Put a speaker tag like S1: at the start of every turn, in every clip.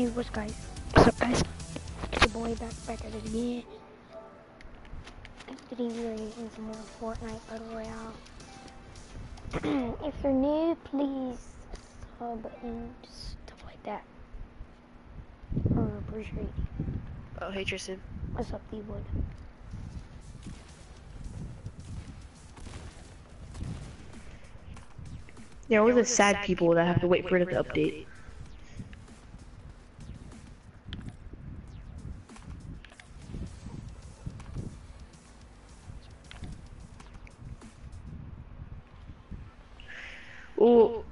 S1: Hey, what's guys? What's up, guys? It's your boy back back at it again. Today we are using some more Fortnite Battle Royale. if you're new, please sub and stuff like that. I would appreciate it.
S2: Oh, hey Tristan.
S1: What's up, D-Wood?
S2: Yeah, we're the sad people that have to wait for it to update. Well,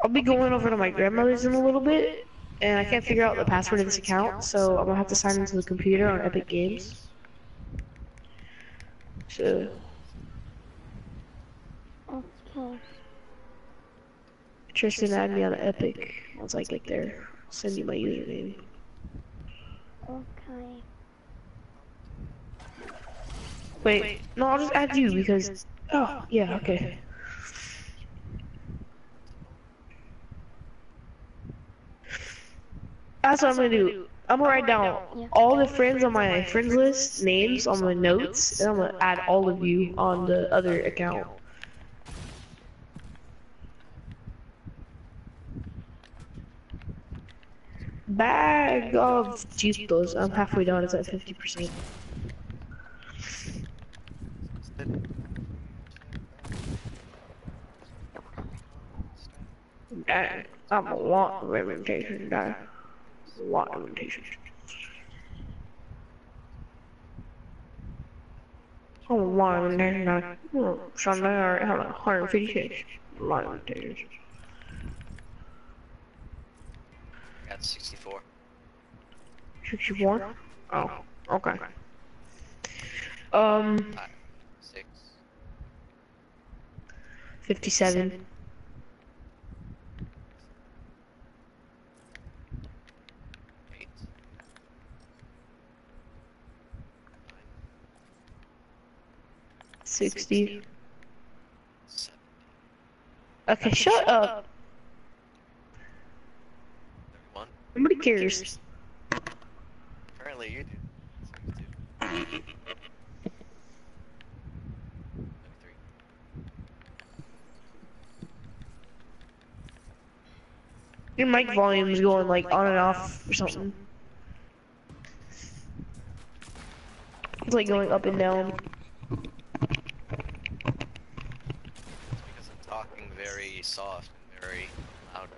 S2: I'll be going over to my grandmother's in a little bit, and I can't figure out the password of this account, so I'm gonna have to sign into the computer on Epic Games. So,
S1: Okay.
S2: Tristan add me on Epic once I get there. I'll send you my username.
S1: Okay.
S2: Wait, no, I'll just add you because. Oh, yeah, okay. That's what I'm gonna do. I'm gonna write down all the friends on my friends list, names on my notes, and I'm gonna add all of you on the other account. Bag of Cheetos. I'm halfway done. It's at 50%. Dang, I'm a lot of invitation, guy. A lot of invitations. Oh, line there, no. Oh, Sunday, alright, hold on. 156 line days.
S3: I got 64.
S2: 64? Oh, okay. Um,
S3: Five, six,
S2: 57. 60.
S3: seven,
S2: Okay, shut up.
S3: thirty-one.
S2: Nobody cares.
S3: Apparently you do.
S2: Your mic volume is going like on and off or something. It's like going up and down.
S3: It's because I'm talking soft and very loudly.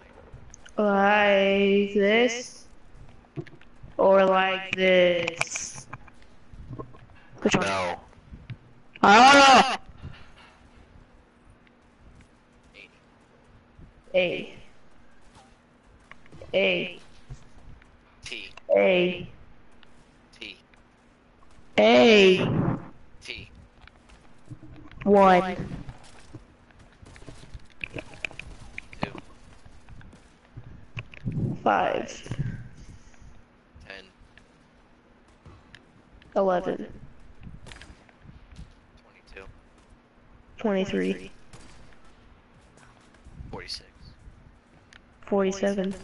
S2: Like this. Or like this. Which one?
S3: No.
S2: I don't know.
S3: Eighty.
S2: A. A.
S3: T.
S2: A.
S3: T.
S2: A.
S3: T.
S2: One.
S3: Two.
S2: Five.
S3: Ten.
S2: Eleven.
S3: Twenty-two.
S2: Twenty-three.
S3: Forty-six.
S2: Forty-seven.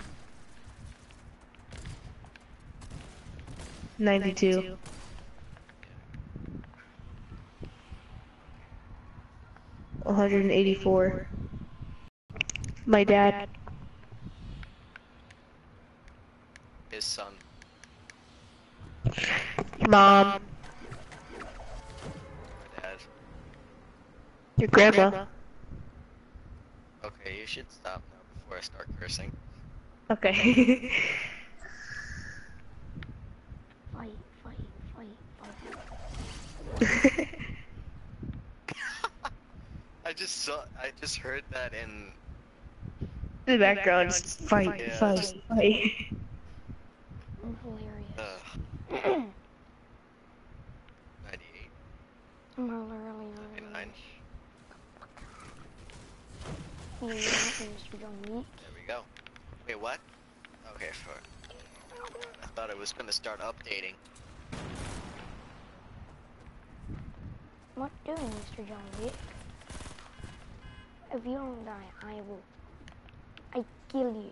S2: Ninety-two. One hundred and eighty-four. My dad.
S3: His son.
S2: Mom.
S3: My dad.
S2: Your grandma.
S3: Okay, you should stop now before I start cursing.
S2: Okay.
S1: Fight, fight, fight, fight.
S3: I just saw. I just heard that in.
S2: In the background, just fight,
S3: Yeah,
S2: fight,
S3: just-
S2: fight.
S1: Hilarious.
S3: Uh, Ninety-eight.
S1: Hilarious.
S3: Ninety-nine.
S1: You know, Mr. John
S3: There we go. Wait, what? Okay, for. I thought it was gonna start updating.
S1: What doing, Mr. John Wick? If you don't die, I will. I kill you.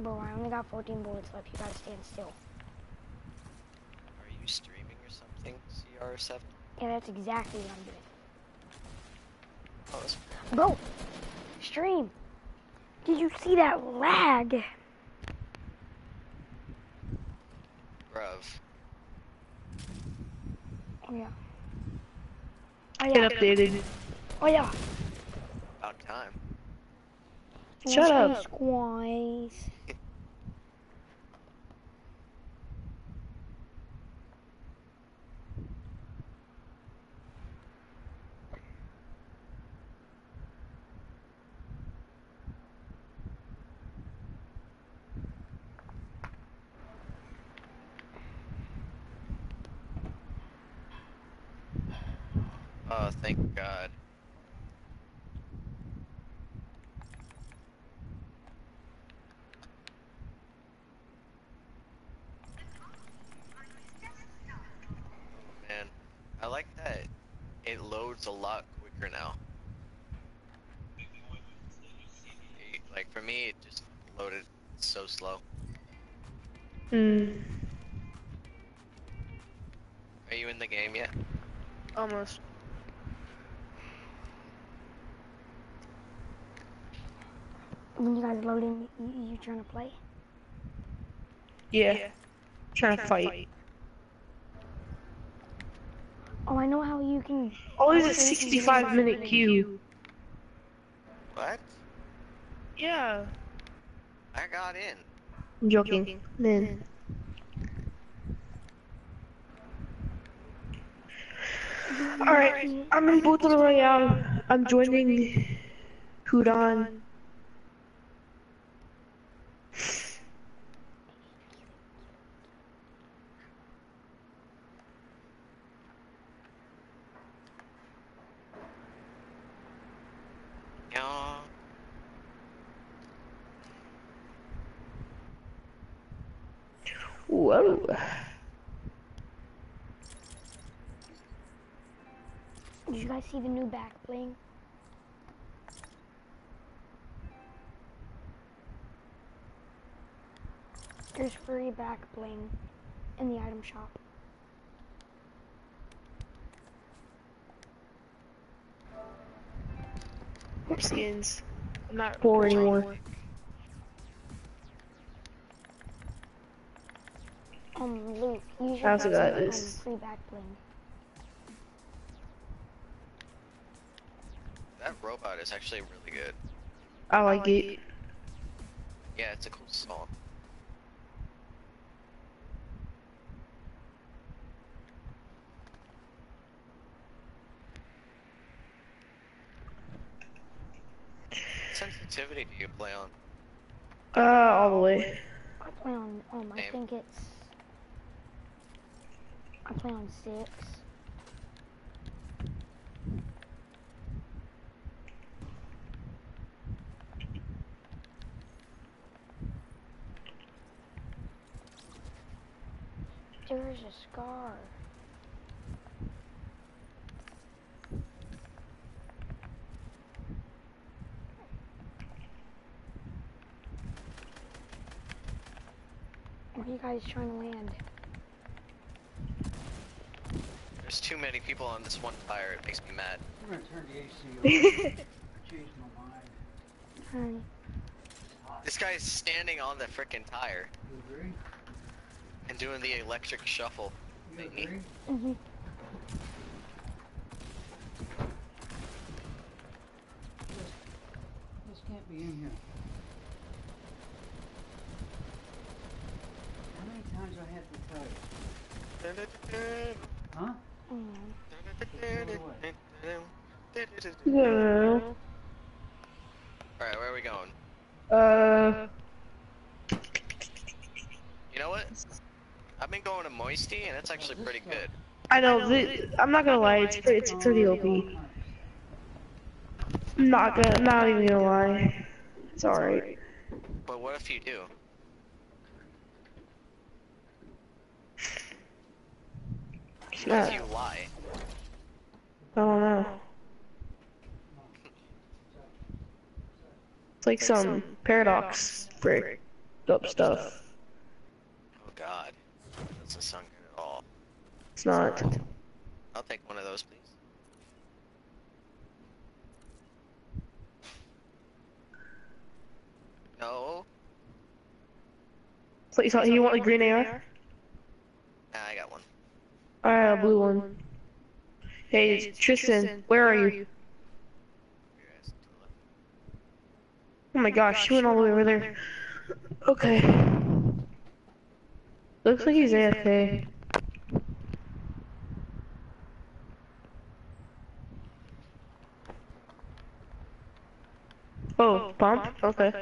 S1: Bro, I only got 14 bullets left. You gotta stand still.
S3: Are you streaming or something? CR7.
S1: Yeah, that's exactly what I'm doing.
S3: Oh, that's
S1: Bro, stream. Did you see that lag?
S3: bruv.
S1: Oh yeah. Oh
S2: Get updated.
S1: Oh yeah.
S3: About time.
S2: Shut up.
S1: Squeeze.
S3: Oh, thank God. Man, I like that it loads a lot quicker now. Like for me, it just loaded so slow.
S2: Hmm.
S3: Are you in the game yet?
S2: Almost.
S1: when you guys load in, you, you trying to play?
S2: Yeah. yeah. Trying, trying, to fight. fight.
S1: Oh, I know how you can.
S2: Oh, there's a 65 minute queue.
S3: What?
S2: Yeah.
S3: I got in.
S2: I'm joking. Then. Alright, I'm in Battle Royale. I'm joining Hudon.
S1: See the new back bling? There's free back bling in the item shop.
S2: skins. I'm not poor anymore.
S1: Um, Luke, use
S2: I
S1: your
S2: also
S1: button
S2: got this.
S1: free back bling.
S3: robot is actually really good.
S2: I oh, like, I like it. it.
S3: Yeah, it's a cool song. sensitivity do you play on?
S2: Uh, all the way.
S1: I play on, um, I think it's... I play on 6. Scar. Where are you guys trying to land?
S3: There's too many people on this one tire, it makes me mad.
S4: I'm gonna turn the AC on. I changed my mind.
S1: Turn.
S3: This guy is standing on the frickin' tire
S4: You agree?
S3: And doing the electric shuffle. Thingy.
S1: Mm-hmm.
S4: This, this can't be in here. How many times I have to tell you? Huh?
S1: Mm.
S2: Yeah.
S3: Alright, where are we going?
S2: Uh,
S3: You know what? I've been going to Moisty and it's actually pretty good.
S2: I know. The, I'm not gonna lie. It's pretty, it's pretty OP. I'm not gonna, not even gonna lie. It's alright.
S3: But what if you do? What if you lie?
S2: I don't know. It's like some paradox brick up stuff.
S3: Oh sound good at all.
S2: It's not.
S3: I'll take one of those, please. No.
S2: So you want the green AR?
S3: Nah, I got one.
S2: Alright, a blue one. Hey, Tristan, where are you?
S3: Here, guys, to the left.
S2: Oh my gosh, she went all the way over there. Okay. Looks like he's AFK. Oh, pump? Okay.
S3: Uh,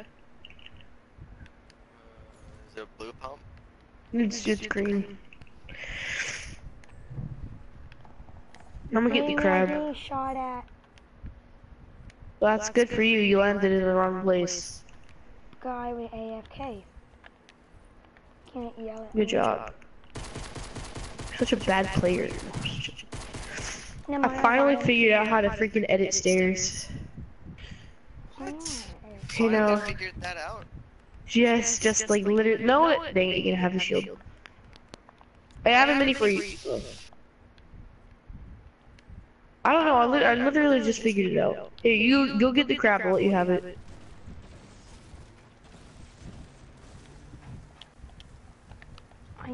S3: is it a blue pump?
S2: It's just green. I'm gonna get the
S1: Anyone
S2: crab.
S1: being shot at
S2: Well, that's good for you. You landed in the wrong place.
S1: guy with AFK. Can't yell at
S2: Good
S1: me.
S2: job. Such a bad player.
S1: No
S2: I finally
S1: how-
S2: figured out how to freaking edit stairs.
S1: What?
S2: You
S3: Finally
S2: know,
S3: figured that out.
S2: just, just like literally. No, it. Dang it, you can have a shield. I have a mini for you. I don't know. I, li I literally just figured it out. Here, you go get the crab. I'll let you have it.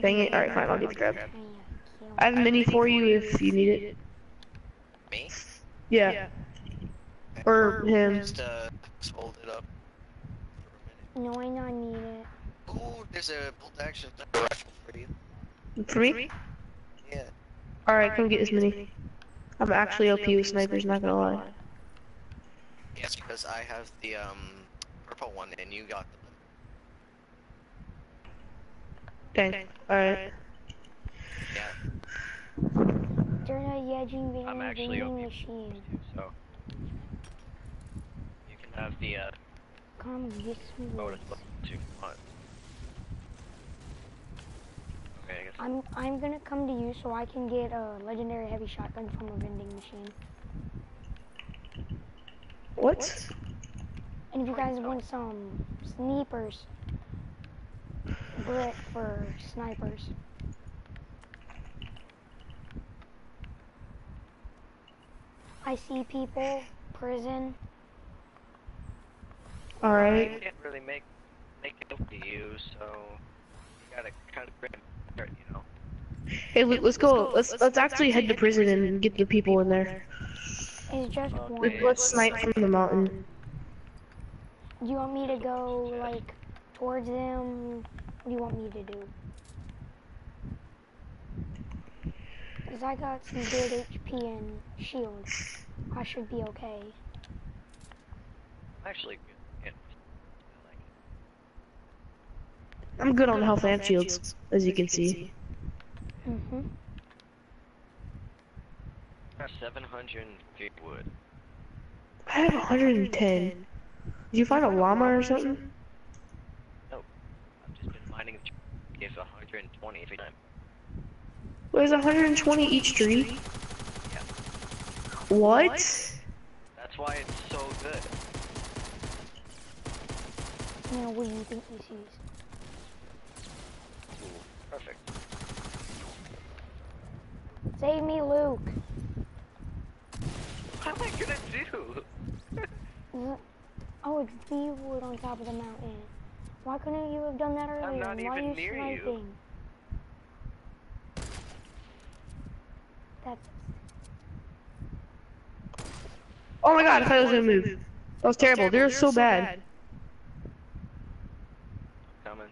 S2: Dang it. Alright, fine. I'll get the crab.
S1: I can't kill
S2: I have a mini for you if you need it.
S3: Me?
S2: Yeah. Or him.
S3: Just uh, just hold it up for a minute.
S1: No, I do not need it.
S3: Ooh, there's a bolt action rifle for you.
S2: For me?
S3: Yeah.
S2: Alright, come get this mini. I'm actually OP with snipers, not gonna lie.
S3: Yes, because I have the um purple one and you got the
S2: Dang. Alright.
S3: yeah.
S1: Turn a Yejin
S5: I'm actually
S1: vending
S5: OP.
S1: machine.
S5: So you can have the uh,
S1: Come get some
S5: bonus
S1: wood.
S5: two if. Okay, I guess.
S1: I'm I'm gonna come to you so I can get a legendary heavy shotgun from a vending machine.
S2: What?
S1: And if you guys want some snipers, brick for snipers. I see people, prison. Alright.
S5: I
S2: Alright.
S5: can't really make make it up to you, so you gotta kind of grab it, you know.
S2: Hey, Luke, let's go. Let's let's actually head to prison and get the people in there.
S1: It's just
S5: Okay.
S1: one.
S2: Let- Let's snipe from the mountain.
S1: Do you want me to go like towards them? What do you want me to do? Cause I got some good HP and shield. I should be okay.
S5: Actually, good. Yeah. I like it.
S2: I'm good on health and shields, as you can see.
S1: Mhm.
S5: Got 750 wood.
S2: I have 110. Did you find a llama or something?
S5: I've just mining the tree. Gives 120 every time.
S2: There's 120 each tree. Yeah. What?
S5: That's why it's so good.
S1: Now, what do you think this is?
S5: Ooh, perfect.
S1: Save me, Luke.
S5: What am I gonna do?
S1: Z- Oh, it's the wood on top of the mountain. Why couldn't you have done that earlier?
S5: not
S1: Why are
S5: even
S1: you
S5: near you.
S1: sniping? That's
S2: Oh my god, I thought it was gonna move. That was terrible. They're so bad.
S5: Coming.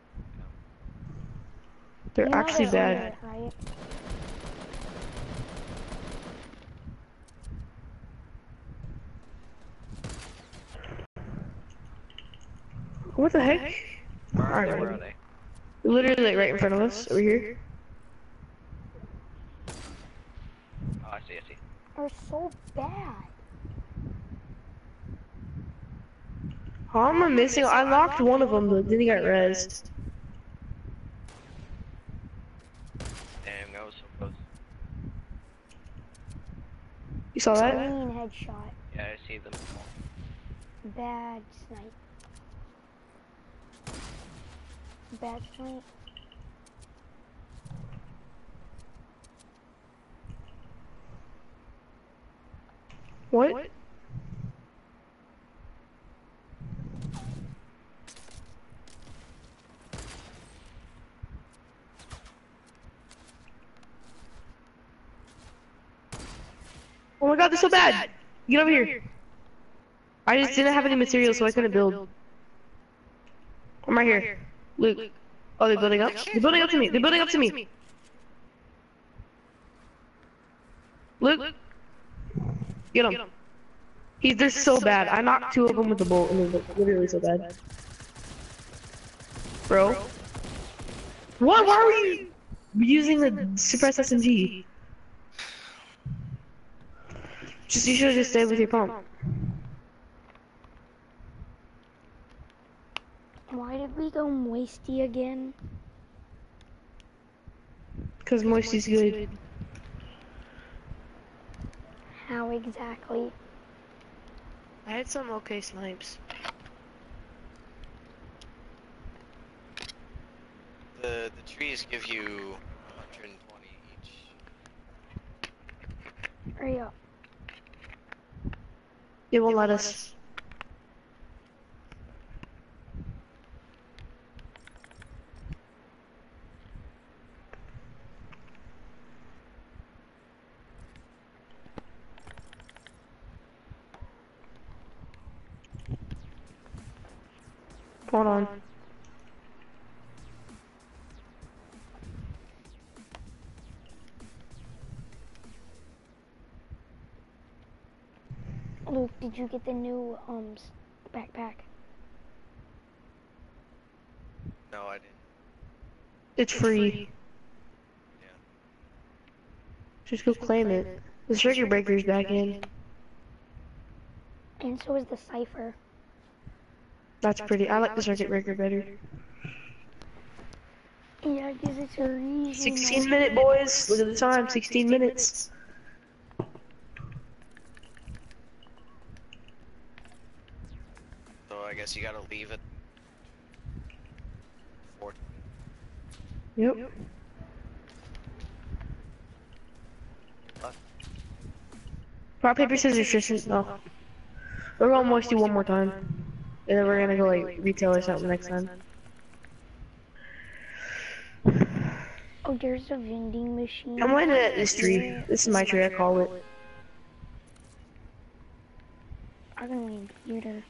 S2: They're
S1: you know
S2: actually
S1: they're
S2: bad.
S1: it, right?
S2: What the heck?
S5: Where are they?
S2: Alright.
S5: Where are they?
S2: Literally like right in front of us, over here.
S5: Oh, I see, I see.
S1: They're so bad.
S2: Oh, How am I missing? I locked one of them, but then he got rezzed.
S5: Damn, that was so close.
S2: You saw that?
S1: Clean headshot.
S5: Yeah, I see them.
S1: Bad snipe. Bad snipe.
S2: What? Oh my god, they're so bad! Get over here. I just didn't have any materials, so I couldn't build. I'm right here. Luke. Oh, they're building up? They're building up to me. They're building up to me. Luke. Get him. He's, they're so bad. I knocked two of them with the bolt, and they're literally so bad. Bro. What? Why are you using the suppressed SMG? Just you should have just stayed with your pump.
S1: Why did we go moisty again?
S2: Cause Moisty's good.
S1: How exactly?
S2: I had some okay snipes.
S3: The the trees give you 120 each.
S1: Hurry up.
S2: It won't let us. Hold on.
S1: Luke, did you get the new um s- backpack?
S3: No, I didn't.
S2: It's free.
S3: Yeah.
S2: Just go claim it. The circuit breaker's back in.
S1: And so is the cipher.
S2: That's pretty. I like the circuit breaker better.
S1: Yeah, because it's a regional.
S2: 16 minute boys. Look at the time. 16 minutes.
S3: So I guess you gotta leave it. For
S2: Yep. Rock, paper, scissors, Tristan. No. We're gonna almost do one more time. And then we're gonna go like retail or something next time.
S1: Oh, there's a vending machine.
S2: I'm landing at this tree. This is my tree, I call it.
S1: I'm gonna need computer.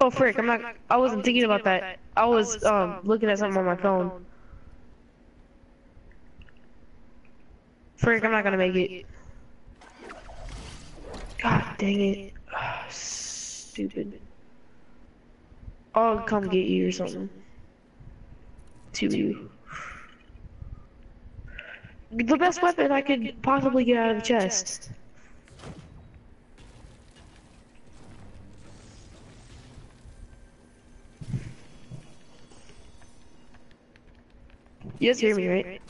S2: Oh frick, I'm not I wasn't thinking about that. I was um looking at something on my phone. Frick, I'm not gonna make it. God dang it. Ah, Stupid. I'll come get you or something. To you. The best weapon I could possibly get out of the chest. You guys hear me, right?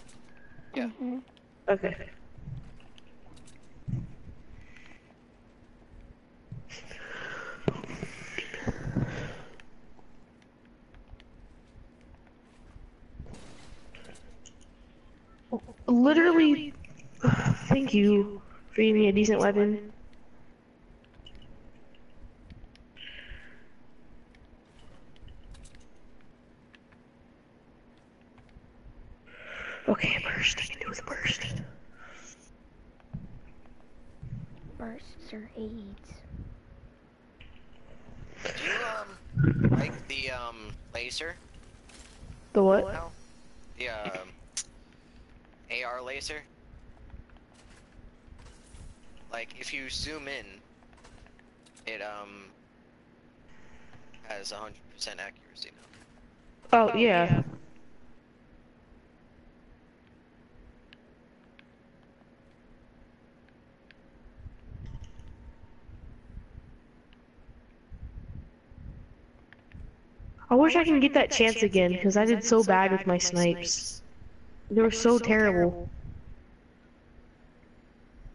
S3: Yeah.
S1: Mhm.
S2: Okay. Literally, thank you for giving me a decent weapon. Okay, burst. I can do with a burst.
S1: Bursts or aids.
S3: Do you um like the um laser?
S2: The what?
S3: No. The um AR laser? Like if you zoom in, it um has 100% accuracy now.
S2: Oh, yeah. I wish I can get that chance again, because I did so bad with my snipes. They were so terrible.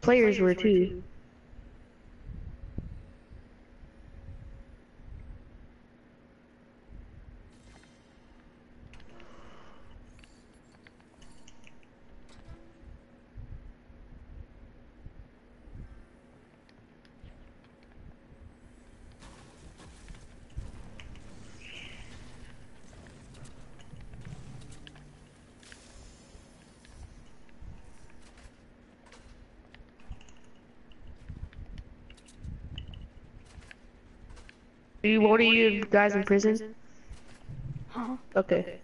S2: Players were too. You, what are you guys in prison?
S1: Huh?
S2: Okay.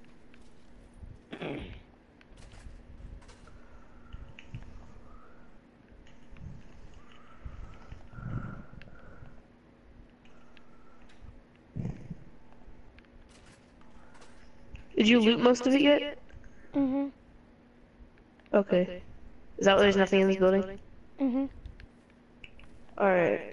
S2: Did you loot most of it yet?
S1: Mhm.
S2: Okay. Is that why there's nothing in this building?
S1: Mhm.
S2: Alright.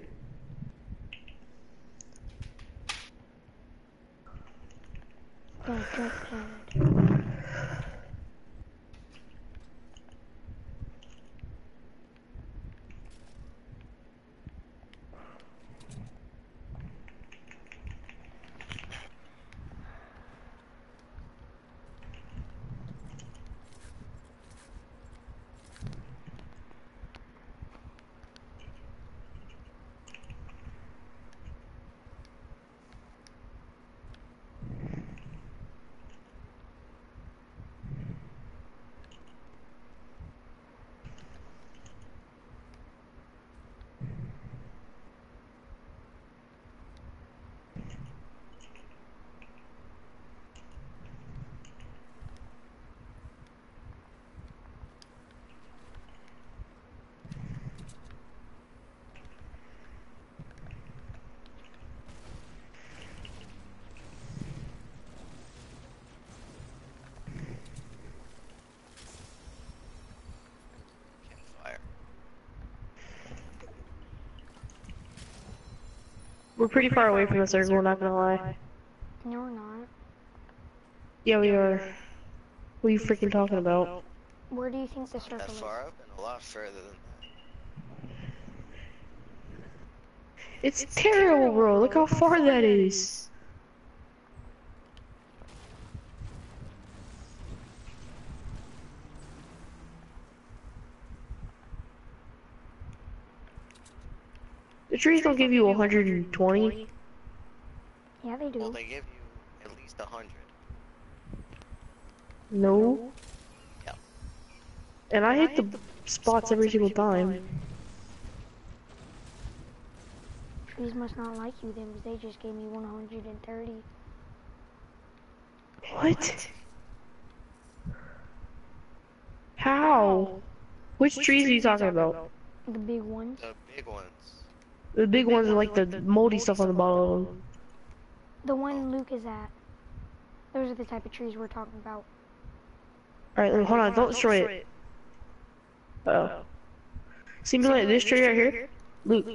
S2: We're pretty far away from the circle, we're not gonna lie.
S1: No, we're not.
S2: Yeah, we are. What are you freaking talking about?
S1: Where do you think the circle is?
S3: That
S1: is?
S3: far up and a lot further than that.
S2: It's terrible, bro. Look how far that is. The trees don't give you 120.
S1: Yeah, they
S3: Well,
S1: do.
S3: they give you at least hundred.
S2: No.
S3: Yeah.
S2: And I hit the spots every single time.
S1: Trees must not like you then, because they just gave me 130.
S2: What? How? Which trees are you talking about?
S1: The big ones.
S3: The big ones.
S2: The big ones are like the moldy stuff on the bottom.
S1: The one Luke is at. Those are the type of trees we're talking about.
S2: Alright, then hold on, don't destroy it. Uh oh. See me like this tree right here? Luke.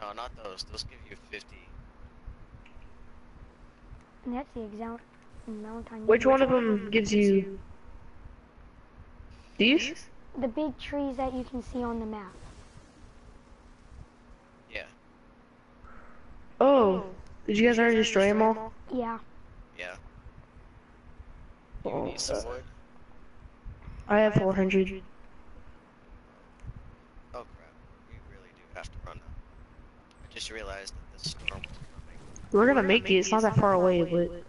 S3: No, not those. Those give you 50.
S1: And that's the exact amount I.
S2: Which one of them gives you these?
S1: The big trees that you can see on the map.
S3: Yeah.
S2: Oh, did you guys already destroy them all?
S1: Yeah.
S3: Yeah. You
S2: Oh,
S3: need some
S2: uh,
S3: wood?
S2: I have 400.
S3: Oh crap. We really do have to run now. I just realized that the storm was coming.
S2: We're gonna make it, it's not that far away, but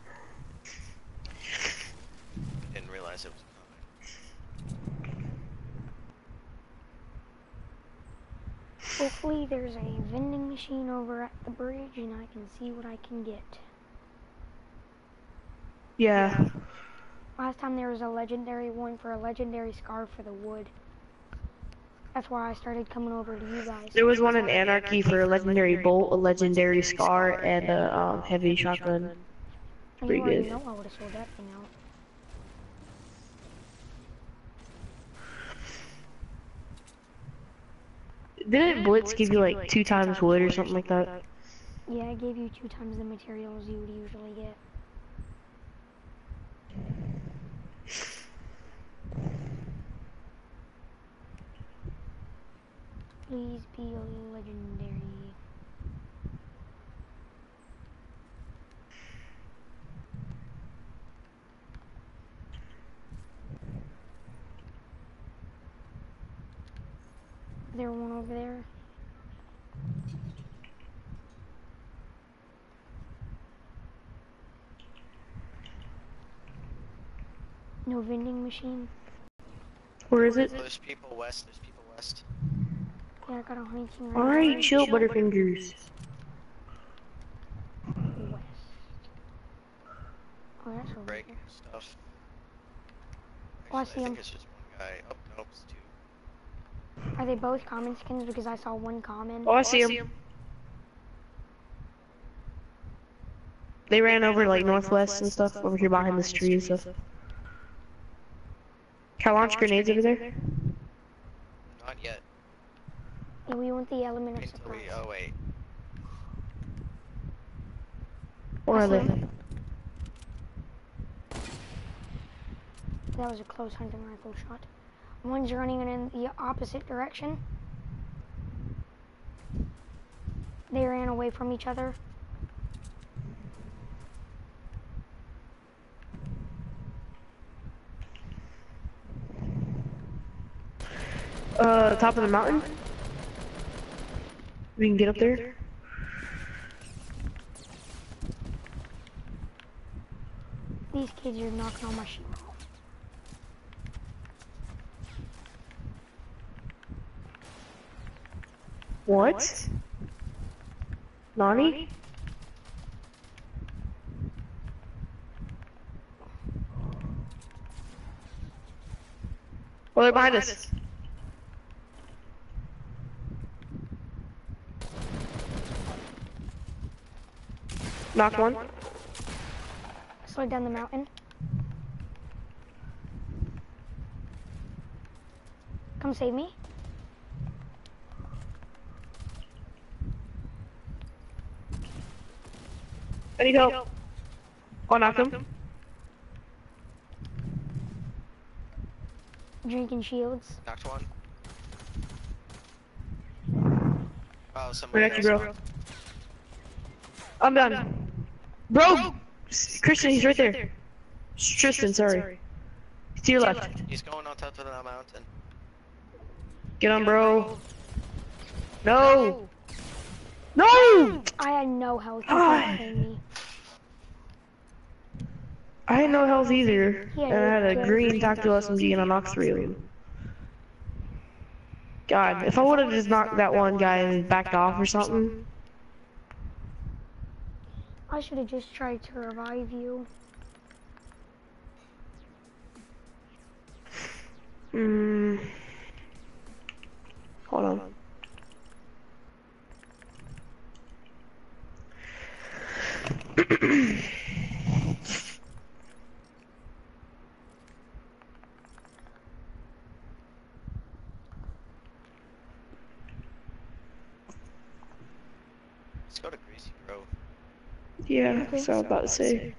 S3: Didn't realize it was coming.
S1: Hopefully there's a vending machine over at the bridge and I can see what I can get.
S2: yeah.
S1: Last time there was a legendary one for a legendary scar for the wood. That's why I started coming over to you guys.
S2: There was one in Anarchy for a legendary bolt, a legendary scar, and a um, heavy shotgun. Pretty
S1: you already
S2: good.
S1: know I would have sold that thing out.
S2: Didn't Blitz give you like two times wood or something like that?
S1: Yeah, I gave you two times the materials you would usually get. Please be a legendary. Is there one over there? No vending machine?
S2: Where is it?
S3: There's people west. There's people west.
S1: Yeah, I got a hunting right
S2: Alright, chill, Butterfingers.
S1: West. Oh, that's over
S3: Break
S1: here.
S3: stuff.
S1: Oh, I
S3: Actually,
S1: see
S3: think
S1: 'em.
S3: it's just one guy. Oh, nope, it's two.
S1: Are they both common skins? Because I saw one common.
S2: Oh, I see him. They ran over like northwest and stuff, over here behind this tree and stuff. Can I launch grenades over there?
S3: Not yet.
S1: Yeah, we want the element of surprise.
S3: we. Oh wait.
S2: Where are
S1: I see
S2: they?
S1: That was a close hunting rifle shot. One's running in the opposite direction. They ran away from each other.
S2: Uh, top of the mountain? We can get up there?
S1: These kids are knocking on my sheep off.
S2: What? Nani? Oh, they're behind us. Knock one.
S1: Slide down the mountain. Come save me.
S2: I need help. Oh, I knocked him.
S1: Drinking shields.
S3: Knocked one. Oh, somebody
S2: after you,
S3: else.
S2: bro. I'm done. Bro! Christian, he's right there. Tristan, sorry. He's to your left.
S3: He's going on top of that mountain.
S2: Get on, bro. No! No!
S1: I had no health. Ah. You
S2: Ah.
S1: can't kill me.
S2: I had no health either.
S1: Yeah,
S2: And I had a green tactical SMG and I knocked three of them. God, if I would have just knocked that one guy and backed off or something.
S1: I should have just tried to revive you.
S2: Hmm. Hold on.
S3: Let's go to Greasy Grove.
S2: Yeah, what I was about to say.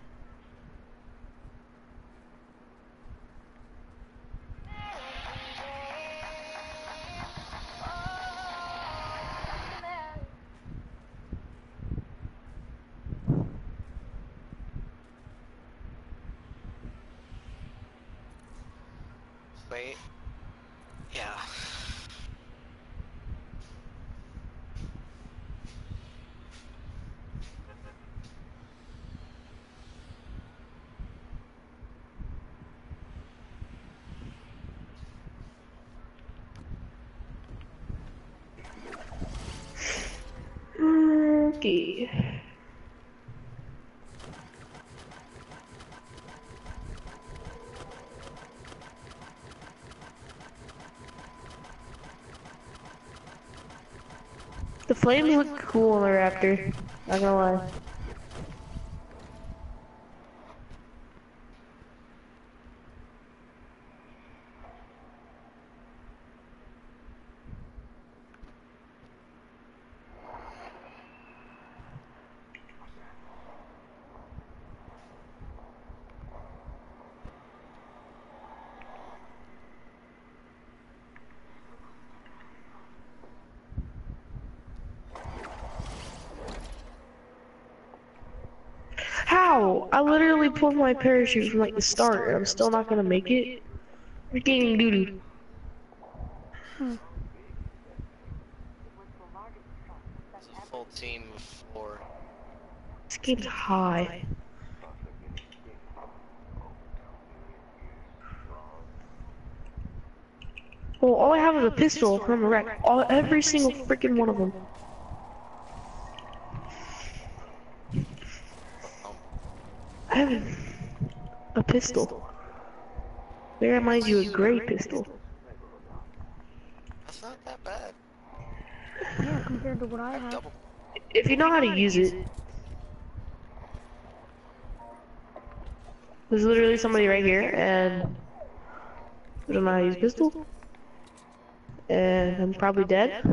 S2: The flames look cool on the Raptor. Not gonna lie. How? I literally pulled my parachute from like the start and I'm still not gonna make it? Freaking doo doo.
S3: It's a full team of four.
S2: This game's high. Well, all I have is a pistol from a wreck. All, every single freaking one of them. I have a pistol. Bear mind you, a gray pistol.
S3: That's not that bad.
S1: Yeah, compared to what I have.
S2: If you know how to use it. There's literally somebody right here, and I don't know how to use pistol. And I'm probably dead.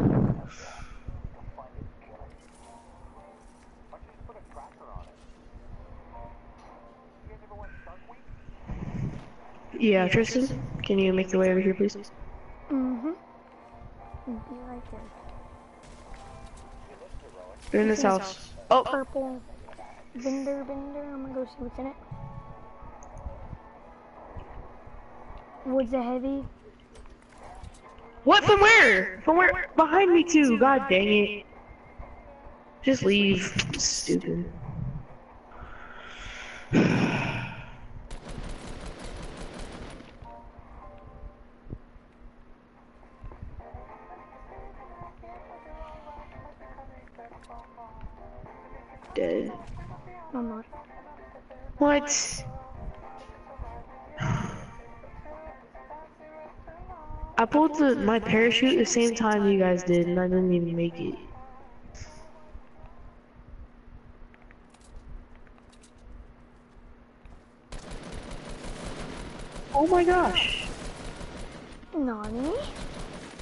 S2: Yeah, Tristan, can you make your way over here, please?
S1: Mm-hmm. Be right there.
S2: They're in this house. Oh,
S1: Purple. Vendor, vendor. I'm gonna go see what's in it. Woods a heavy.
S2: what? From where? From where? Behind me too. God dang it. Just leave. Stupid. Dead.
S1: I'm not.
S2: What? I pulled the, my parachute the same time you guys did, and I didn't even make it. Oh my gosh.
S1: Nani?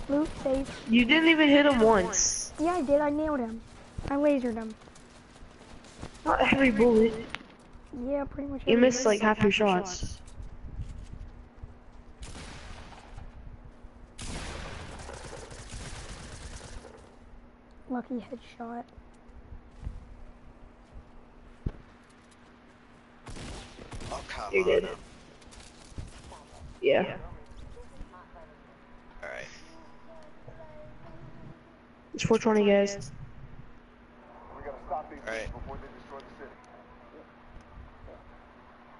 S1: Luke safe.
S2: You didn't even hit him once.
S1: Yeah, I did. I nailed him. I lasered him.
S2: Not every bullet.
S1: Yeah, pretty much.
S2: You missed like half your shots.
S1: Lucky headshot.
S3: Oh, come
S2: You're
S3: on.
S2: good. Yeah.
S3: Alright.
S2: It's 420 guys.
S6: We gotta stop these
S3: Alright.
S6: things before they destroy the city.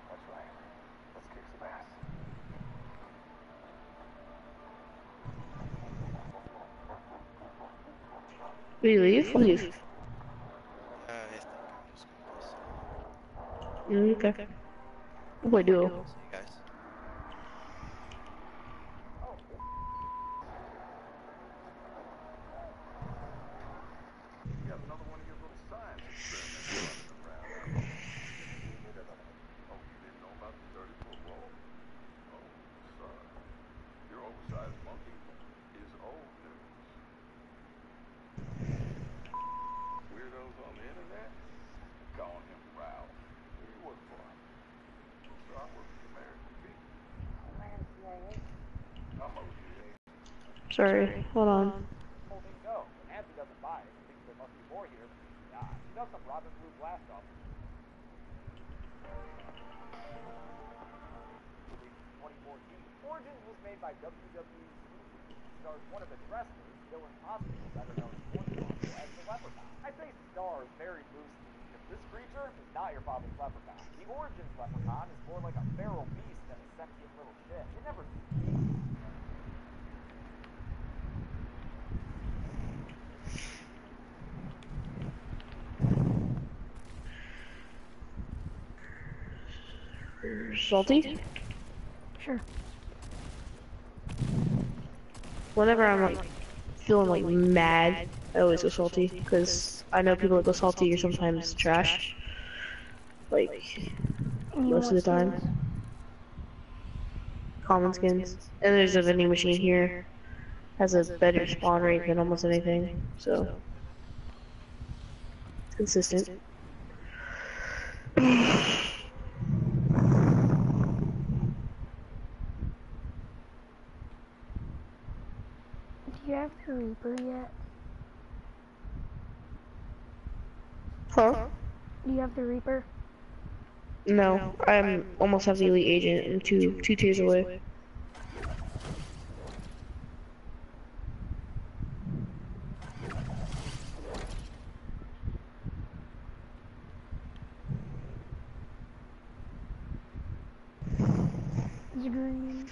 S6: That's right. Let's kick some ass.
S2: Will you leave? Leave.
S3: Uh, I think I'm just gonna go
S2: Mm, okay. What do?
S3: see you guys.
S6: You have another one of your little science experiments running around. Oh, you didn't know about the 30 foot roll? Oh, son. Your oversized monkey is old news. Weirdos on the internet calling him Ralph. Who you work for? So I work for the American people. I'm OCA.
S2: Sorry. Hold on.
S7: whole thing go. And Nancy doesn't buy it. She thinks there must be more here than meets the eye. She does some Robin Blue blast off. Released in 2014. Origins was made by WWE stars one of its wrestlers, Dylan Hoskins, better known as Hornswoggle, as the Leprechaun. I say stars very loosely because this creature is not your hold on. Um, the Origins leprechaun is more like a feral beast than a sentient little shit. It never
S2: Salty?
S1: Sure.
S2: Whenever I'm like feeling like mad, I always go salty because I know people that go salty are sometimes trash. Like most of the time,
S1: skins?
S2: common skins. And there's a vending machine here. Has a better spawn rate than almost anything, so it's consistent.
S1: have the Reaper yet?
S2: Huh?
S1: Do you have the Reaper?
S2: No, I'm almost have the elite agent. I'm two two tiers away.
S1: It's green.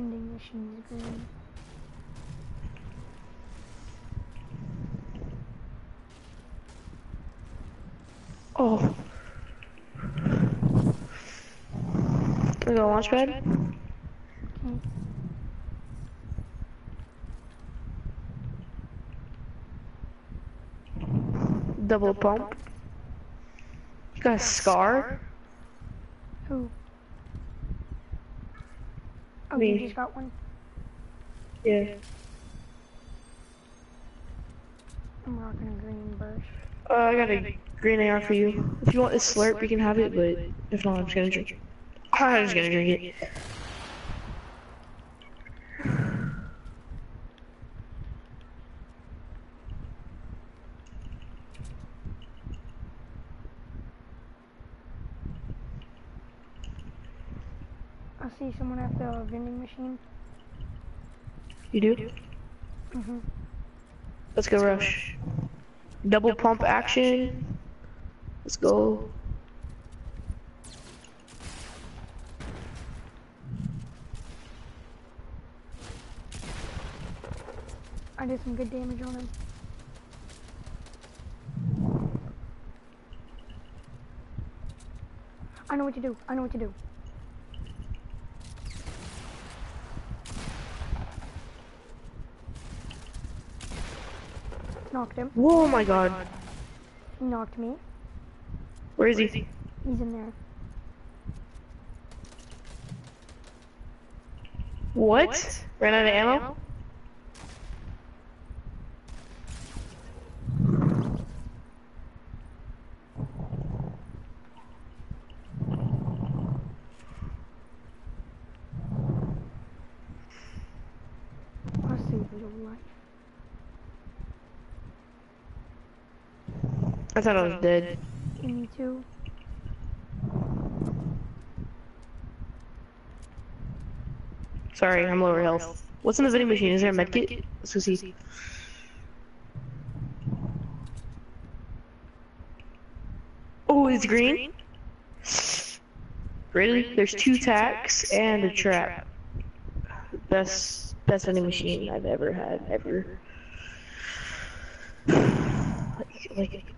S1: Vending machine's green.
S2: Oh. We go launch pad.
S1: Okay.
S2: Double pump. You got a scar?
S1: Who?
S2: Me.
S1: you just got one?
S2: Yeah.
S1: I'm rocking a green burst.
S2: Uh, I got a green AR for you. If you want this slurp, you can have it, but if not, I'm just gonna drink it. I'm just gonna drink it.
S1: I see someone at the vending machine.
S2: You do?
S1: Mm-hmm.
S2: Let's go rush. Double pump action. Let's go.
S1: I did some good damage on him. I know what to do. I know what to do. Knocked him.
S2: Whoa, my god.
S1: He knocked me.
S2: Where is he?
S1: He's in there.
S2: What? Ran out of ammo? I thought I was dead.
S1: Me too.
S2: Sorry, I'm lower health. What's in the vending machine? Is there a medkit? Let's go see. Oh, it's green? Really? There's two tacks and a trap. Best, best vending machine I've ever had, ever. Like, like,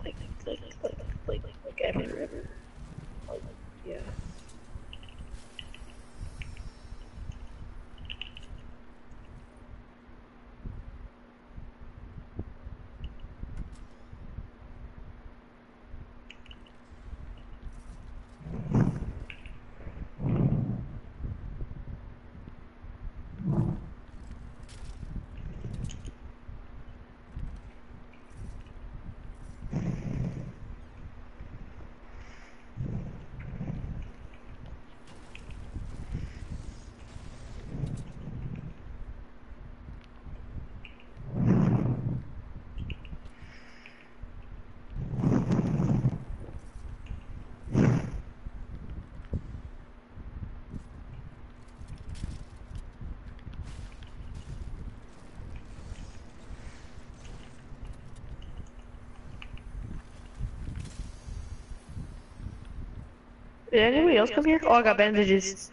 S2: Did anybody else come here? Oh, I got bandages.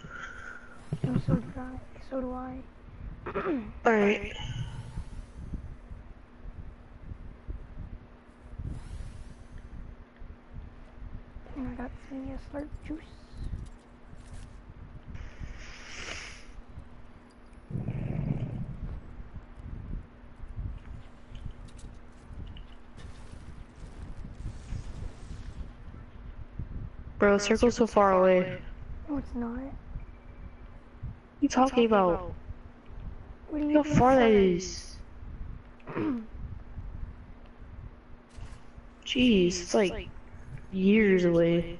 S1: And so I. So do I.
S2: Alright.
S1: And I got some slurp juice.
S2: Bro, circle's so far away.
S1: No, it's not.
S2: What you talking about?
S1: What do you
S2: Look how
S1: think
S2: far that
S1: it
S2: is. Jeez, it's like years away.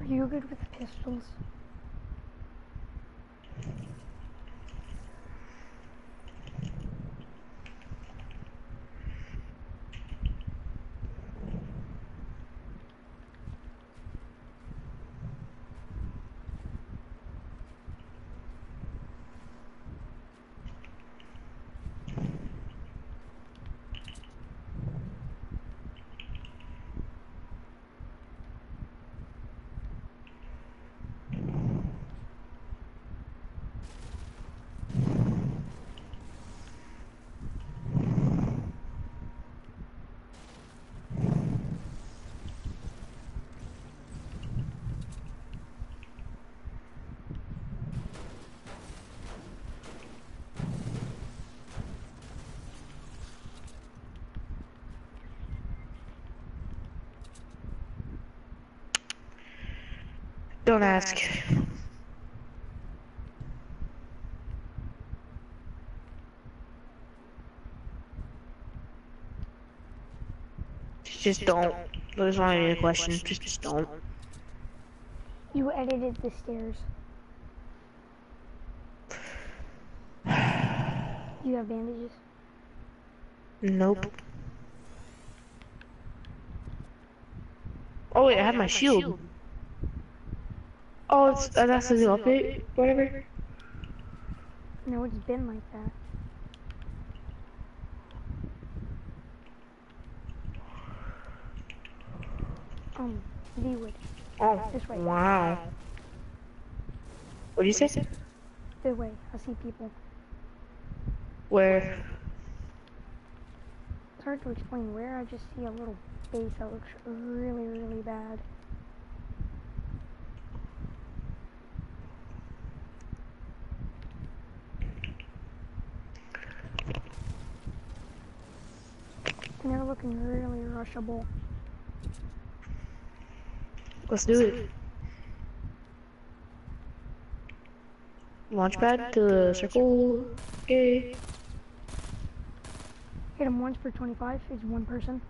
S1: Are you good with pistols?
S2: Don't ask. Just don't. There's not even a question. Just, just don't.
S1: You edited the stairs. You have bandages?
S2: Nope. Oh wait, I have oh, my shield. Oh, it's uh, that's the new update. Whatever.
S1: No, it's been like that. Um, V-Wood.
S2: Oh,
S1: This way.
S2: wow. What do you say?
S1: This way. I see people.
S2: Where?
S1: It's hard to explain where. I just see a little base that looks really, really bad. Looking really rushable.
S2: Let's do it. Launchpad to the circle. Okay.
S1: Hit him once for 25 is one person.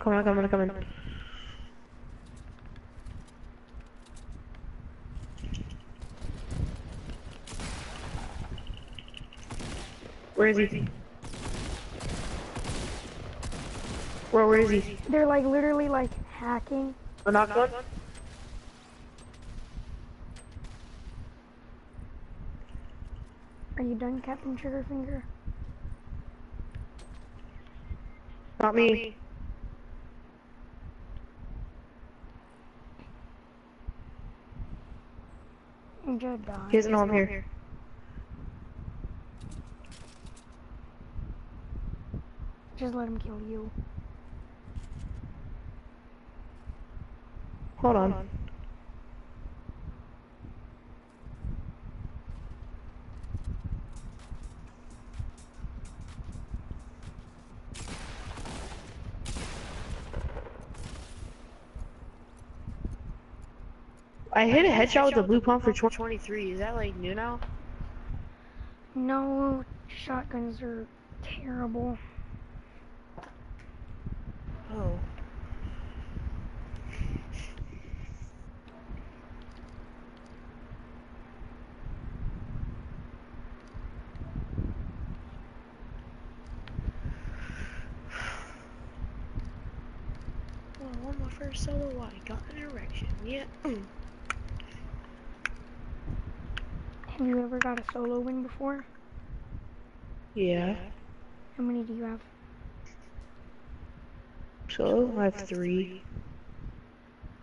S2: Come on, come on, come on. Where is he? Where, where is he?
S1: They're like literally like hacking.
S2: A knock one?
S1: Are you done, Captain Triggerfinger?
S2: Not me.
S1: Just died.
S2: He doesn't know I'm here.
S1: Just let him kill you.
S2: Hold on. I hit a headshot with the blue pump for 23. Is that like new now?
S1: No, shotguns are terrible.
S2: Oh. Well, I won my first solo. I got an erection. Yeah.
S1: Have you ever got a solo win before?
S2: Yeah.
S1: How many do you have?
S2: Solo? I have three.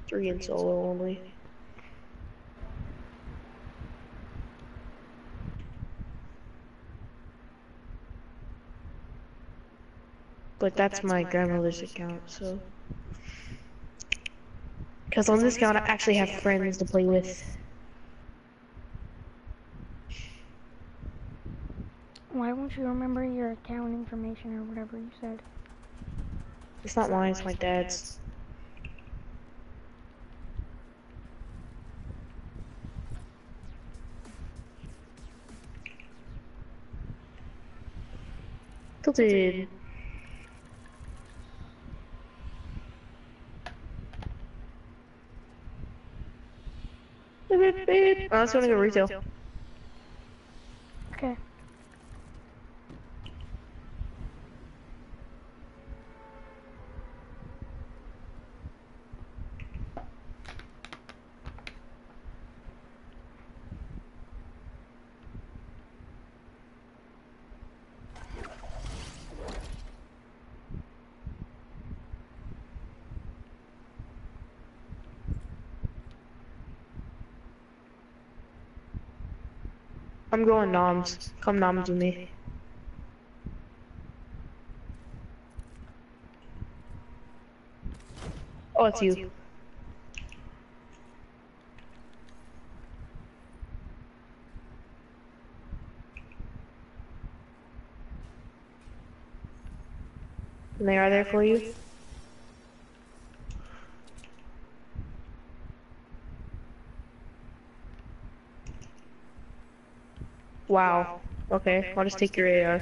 S2: Three in solo only. But that's my grandmother's account, so. Because on this account, I actually have friends to play with.
S1: Why won't you remember your account information or whatever you said?
S2: It's not mine, it's my dad's. Tilted. Beep, beep. Oh, let's go to go retail. I'm going noms. Come noms with me. Oh, it's you. And they are there for you? Wow. Okay, I'll just take your AR.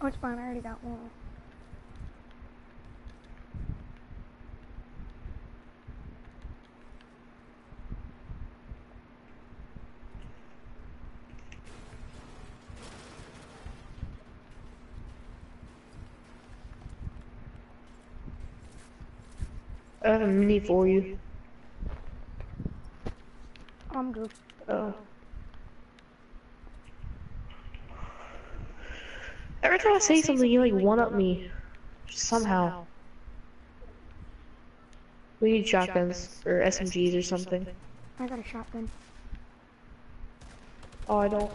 S1: Oh, it's fine. I already got one.
S2: I have a mini for you.
S1: I'm good.
S2: Oh. Every time I say something, you like one up me. Somehow. We need shotguns or SMGs or something.
S1: I got a shotgun.
S2: Oh, I don't.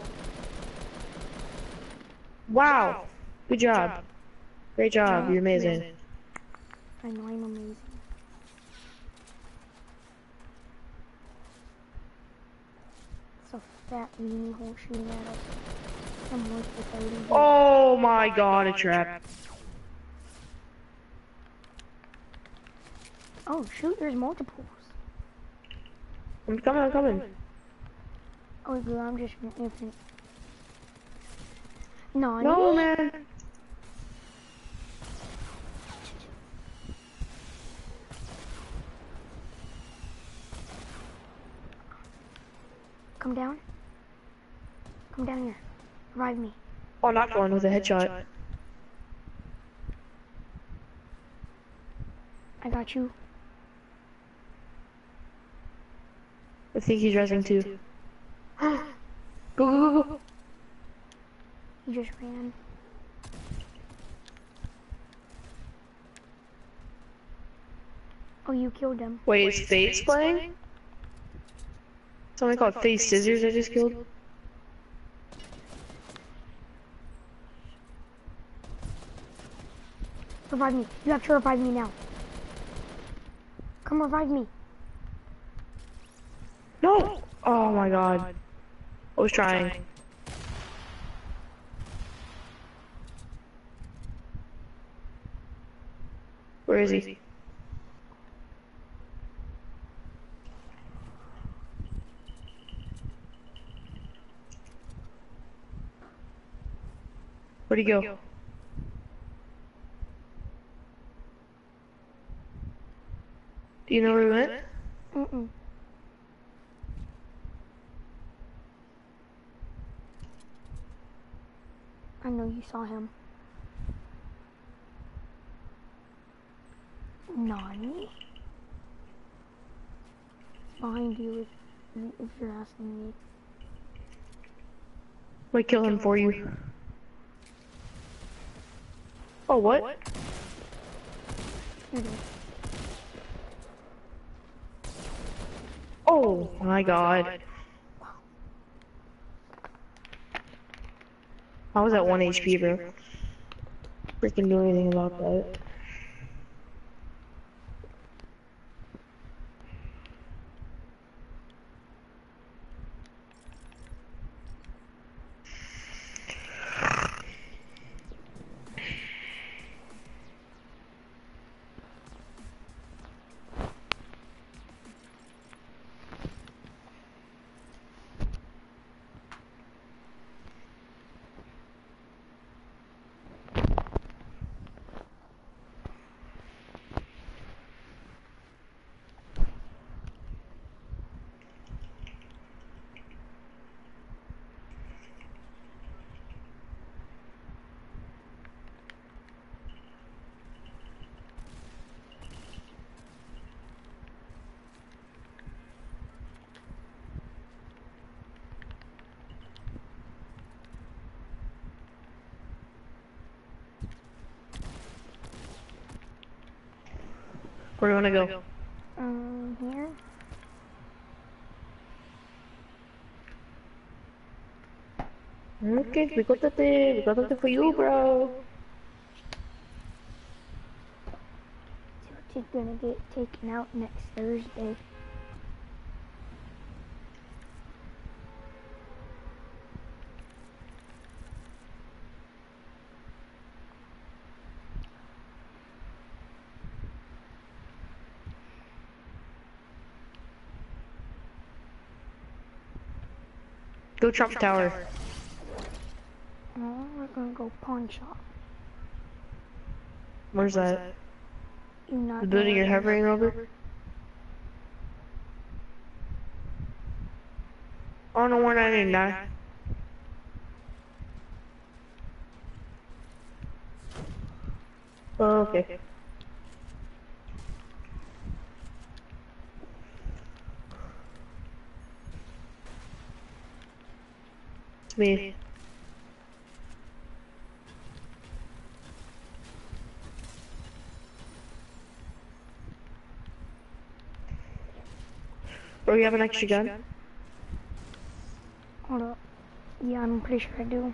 S2: Wow. Good job. Great job. You're amazing.
S1: I know I'm amazing. That's a fat meanie hole shooting at us.
S2: Oh my god, a trap.
S1: Oh shoot, there's multiples.
S2: I'm coming, I'm coming.
S1: Oh, good, I'm just infant. No,
S2: No, man.
S1: Come down. Come down here. Revive me.
S2: Oh, knocked one with a headshot.
S1: I got you.
S2: I think he's resing too. go, go, go, go.
S1: He just ran. Oh, you killed him.
S2: Wait, is Face playing? Something called Face Scissors I just killed?
S1: Revive me. You have to revive me now. Come revive me.
S2: No! Oh my god. I was trying. Where is he? Where'd he go? Do you know where he went?
S1: Mm-mm. I know you saw him. Nani? Behind you if, if you're asking me.
S2: Might kill him for you. Oh, what?
S1: Here it is.
S2: Oh my god. I was at 1 HP, bro. Freaking do anything about that. Where do you wanna go?
S1: Um, here?
S2: Okay, we got that there. We got that for you, bro.
S1: She's gonna get taken out next Thursday.
S2: Go Trump Tower.
S1: Oh, we're gonna go pawn shop.
S2: Where's that?
S1: You not
S2: The building you're hovering over? Oh no, we're not in that. Oh, okay. It's me. Bro, you have an extra gun?
S1: Hold up. Yeah, I'm pretty sure I do.